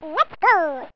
Let's go!